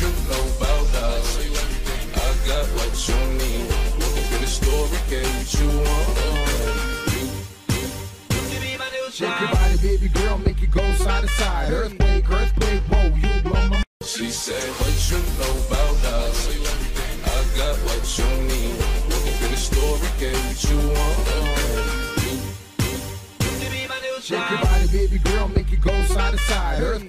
you know about us. I got what you need. In the story, get what you want. Shake your body, baby girl, make it go side to side. Earthquake, earthquake, whoa, you blow my. She said, What you know about us? I got what you need. In the story, get what you want. Shake your body, baby girl, make it go side to side. Earthquake,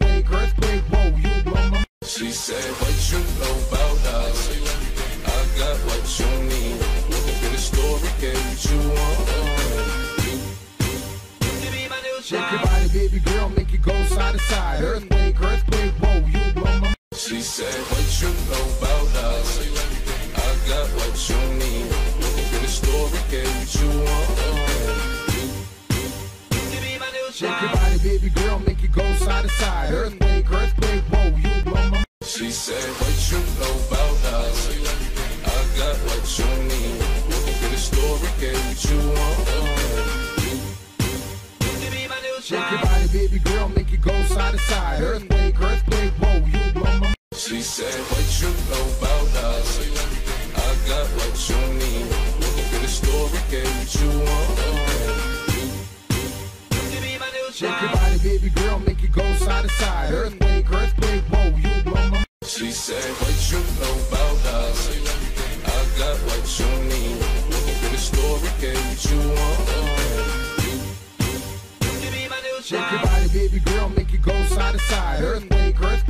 Shake your body, baby girl, make it go side to side. Earthquake, earthquake, whoa, you blow my. She said, What you know about us? I got what you need. In the story, get what you want. Shake your body, baby girl, make it go side to side. Earthquake, earthquake, whoa, you blow my. She said, What you know about us? I got what you need. In the story, get what you want. Shake your body, baby girl, make it go side to side. Earthquake, earthquake, whoa, you blow my. She said, What you know about us? I got what you need. In the story, get what you want. Shake your body, baby girl, make it go side to side. Earthquake, earthquake, whoa, you blow my. She said, What you know about us? I got what you need. Shake your body, baby girl, make it go side to side. Earthquake, earthquake,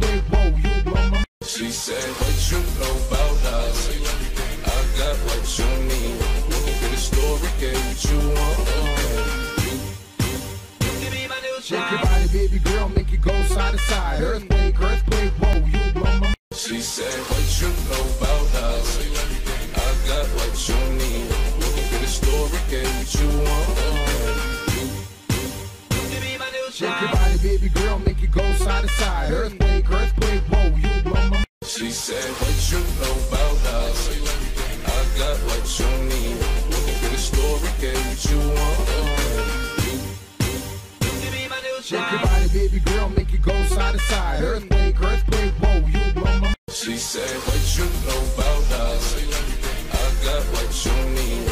Shake your body, baby girl, make it go side to side. Earthquake, earthquake, whoa, you blow my. She said, What you know about us? I got what you need.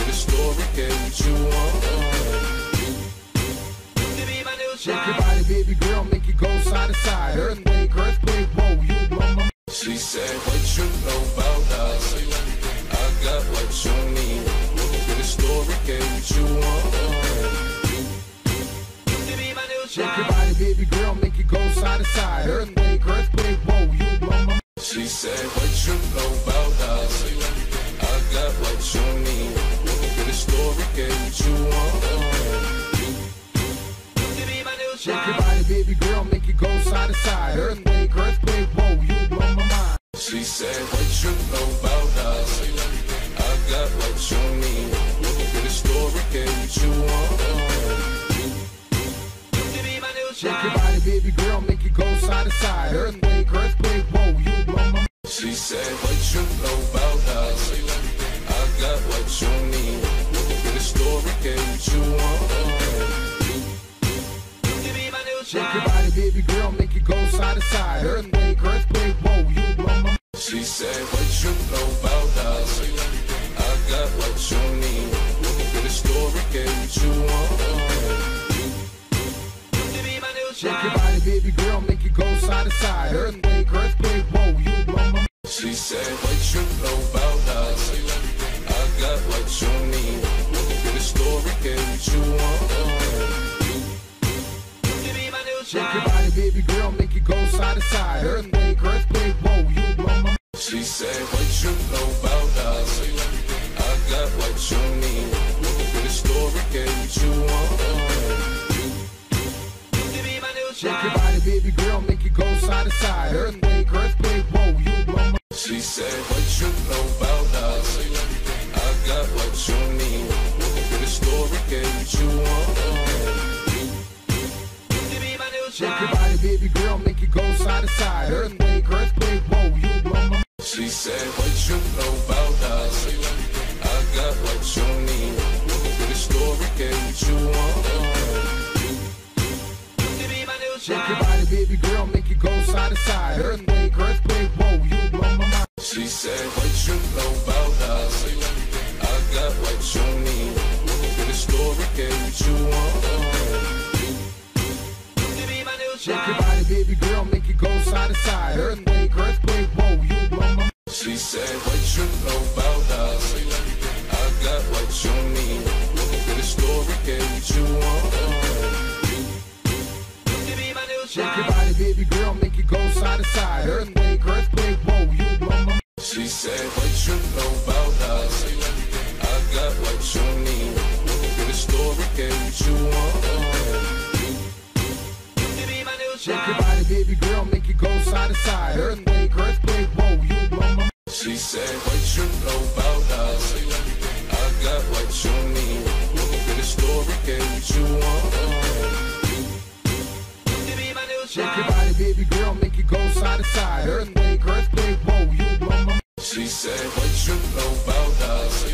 In the story, get what you want. Shake your body, baby girl, make it go side to side. Earthquake, Shake your body, baby girl, make it go side to side. Earthquake, earthquake, whoa, you blow my. She said, What you know about us? I got what you need. In the story, get what you want. Shake your body, baby girl, make it go side to side. Earthquake, earthquake, whoa, you blow my mind. She said, What you know about us? I got what you need. In the story, get what you want. Shake your body, baby girl, make it go side to side. Earthquake, earthquake, whoa, you blow my. She said, What you know about us? I got what you need. In the story, get what you want. Shake your body, baby girl, make it go side to side. Earthquake, earthquake, whoa, you blow my. She said, What you know go side. Earthquake, earthquake, whoa, you blow my. She said, What you know about us? I got what you need. In the story, get what you want. Shake your body, baby girl, make it go side to side. Earthquake, earthquake, whoa, you blow my. She said, What you know about us? I got what you need. In the story, get what you want. Shake your body, baby girl, make it go side to side. Earthquake, earthquake, whoa, you blow my. She said, What you know about us? I got what you need. In the story, get what you want. Shake your body, baby girl, make it go side to side. Earthquake, earthquake, whoa, you blow my. She said, What you know about us? I got what you need. In the story, get what you want. Shake your body, baby girl, make you go side to side. Earthquake, earthquake, whoa, you blow my mind. She said, What you know about us? I got what you need. In the story, get what you want. Shake your body, baby girl, make you go side to side. Earthquake, earthquake, whoa, you blow my mind. She said, What you know about us? I got what you need. In the story, get what you want. Shake your body, baby girl, make you go side to side. Earthquake, earthquake, whoa, you blow my. She said, What you know about us? I got what you need. In the story, get what you want. Shake your body, baby girl, make you go side to side. Earthquake, earthquake, whoa, you blow my. She said, What you know about us? I got what you need. In the story, get what you want. Shake your body, baby girl, make you go side to side. Earthquake, earthquake, whoa, you blow my. She said, What you know about us?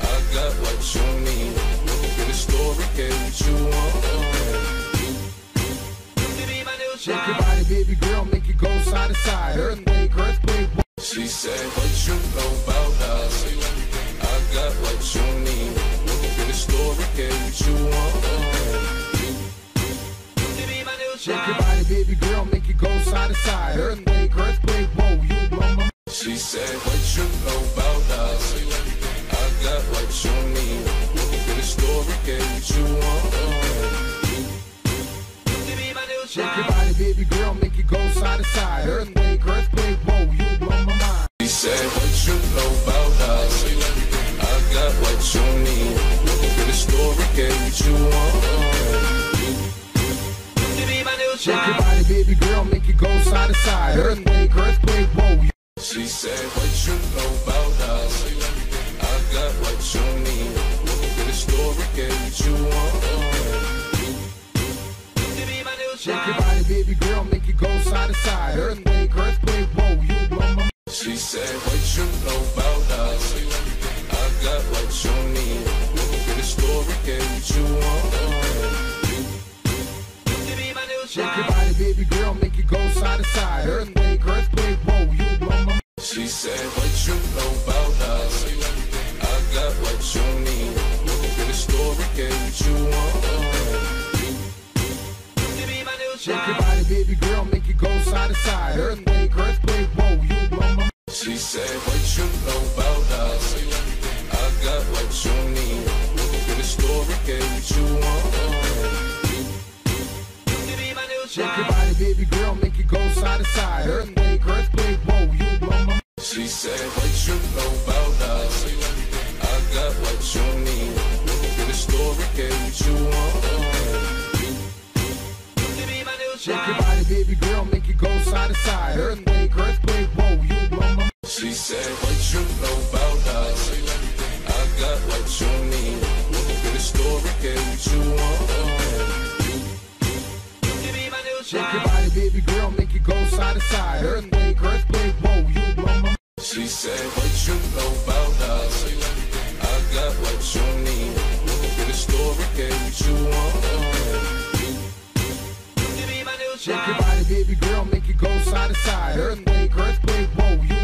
I got what you need. In the story, get what you want. Shake your body, baby girl, make you go side to side. Earthquake, What you know about us? I got what you need. In the story, get what you want. Shake your body, baby girl, make you go side to side. Earthquake, earthquake, whoa, you blow my mind. She said, What you know about us? I got what you need. In the story, get what you want. Shake your body, baby girl, make you go side to side. Earthquake, what you want. Shake your body, baby girl, make you go side to side. Earthquake, earthquake, whoa, you blow my. She said, What you know about us? I got what you need. In the story, get what you want. Shake your body, baby girl, Shake your body, baby girl, make you go side to side. Earthquake, earthquake, whoa, you blow my. She said, What you know about us? I got what you need. In the story, get what you want. Shake your body, baby girl, make you go side to side. Earthquake, earthquake, whoa, you blow my. She said, What you know about us? I got what you need. Shake your body, baby girl, make you go side to side. Earthquake, earthquake, whoa, you blow my. She said, What you know about us? I got what you need. In the story, get what you want. Shake your body, baby girl, make you go side to side. Earthquake, earthquake, whoa, you blow my. She said, What you know about us? I got what you need. Shake your body, baby girl, make you go side to side. Earthquake, earthquake, whoa, you